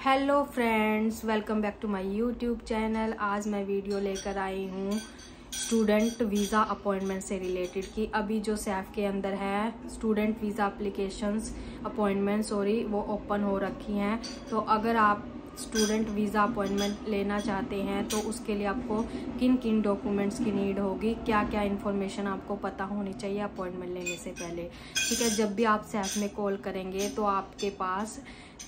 Hello friends welcome back to my YouTube channel आज मैं video लेकर आई हूँ स्टूडेंट वीज़ा अपॉइंटमेंट से रिलेटेड कि। अभी जो सैफ के अंदर है student visa applications appointment sorry वो ओपन हो रखी हैं। तो अगर आप स्टूडेंट वीज़ा अपॉइंटमेंट लेना चाहते हैं तो उसके लिए आपको किन किन डॉक्यूमेंट्स की नीड होगी क्या क्या इन्फॉर्मेशन आपको पता होनी चाहिए अपॉइंटमेंट लेने से पहले। ठीक है, जब भी आप सैफ में कॉल करेंगे तो आपके पास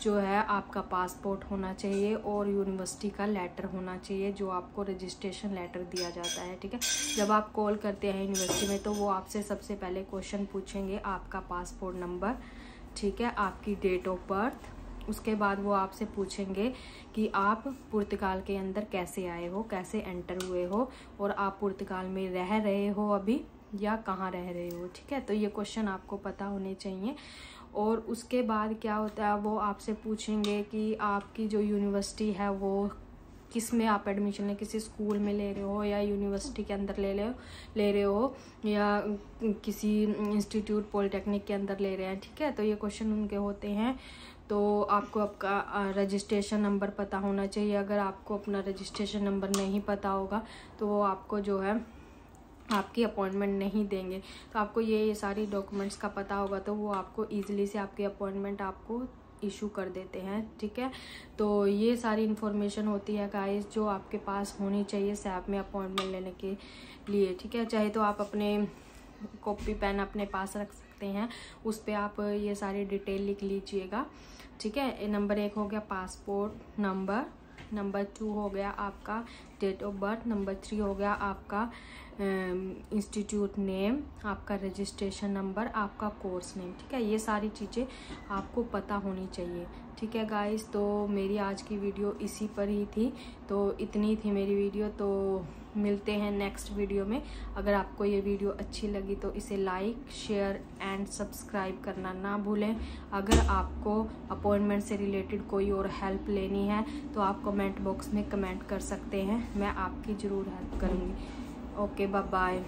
जो है आपका पासपोर्ट होना चाहिए और यूनिवर्सिटी का लेटर होना चाहिए, जो आपको रजिस्ट्रेशन लेटर दिया जाता है, ठीक है? जब आप कॉल करते हैं यूनिवर्सिटी में तो वो आपसे सबसे पहले क्वेश्चन पूछेंगे आपका पासपोर्ट नंबर ठीक है? आपकी डेट ऑफ़ बर्थ उसके बाद वो आपसे पूछेंगे कि आप पुर्तगाल के अंदर कैसे आए हो, कैसे एंटर हुए हो, और आप पुर्तगाल में रह रहे हो अभी या कहाँ रह रहे हो, ठीक है? तो ये क्वेश्चन आपको पता होने चाहिए। और उसके बाद क्या होता है, वो आपसे पूछेंगे कि आपकी जो यूनिवर्सिटी है, वो किसमें आप एडमिशन ले, किसी स्कूल में ले रहे हो या यूनिवर्सिटी के अंदर ले रहे हो, ले रहे हो या किसी इंस्टीट्यूट पॉलिटेक्निक के अंदर ले रहे हैं, ठीक है? तो ये क्वेश्चन उनके होते हैं। तो आपको आपका रजिस्ट्रेशन नंबर पता होना चाहिए। अगर आपको अपना रजिस्ट्रेशन नंबर नहीं पता होगा तो वो आपको जो है आपकी अपॉइंटमेंट नहीं देंगे। तो आपको ये ये सारी डॉक्यूमेंट्स का पता होगा तो वो आपको ईजिली से आपकी अपॉइंटमेंट आपको इशू कर देते हैं, ठीक है? तो ये सारी इन्फॉर्मेशन होती है गाइस जो आपके पास होनी चाहिए सैप में अपॉइंटमेंट लेने के लिए, ठीक है? चाहे तो आप अपने कॉपी पेन अपने पास रख सकते हैं, उस पर आप ये सारी डिटेल लिख लीजिएगा, ठीक है? नंबर एक हो गया पासपोर्ट नंबर नंबर टू हो गया आपका date of birth number three हो गया आपका इंस्टीट्यूट नेम आपका रजिस्ट्रेशन नंबर आपका कोर्स नेम ठीक है? ये सारी चीज़ें आपको पता होनी चाहिए, ठीक है गाइस तो मेरी आज की वीडियो इसी पर ही थी तो इतनी थी मेरी वीडियो तो मिलते हैं नेक्स्ट वीडियो में। अगर आपको ये वीडियो अच्छी लगी तो इसे लाइक शेयर एंड सब्सक्राइब करना ना भूलें। अगर आपको अपॉइंटमेंट से रिलेटेड कोई और हेल्प लेनी है तो आप कमेंट बॉक्स में कमेंट कर सकते हैं। मैं आपकी ज़रूर हेल्प करूँगी। Okay bye bye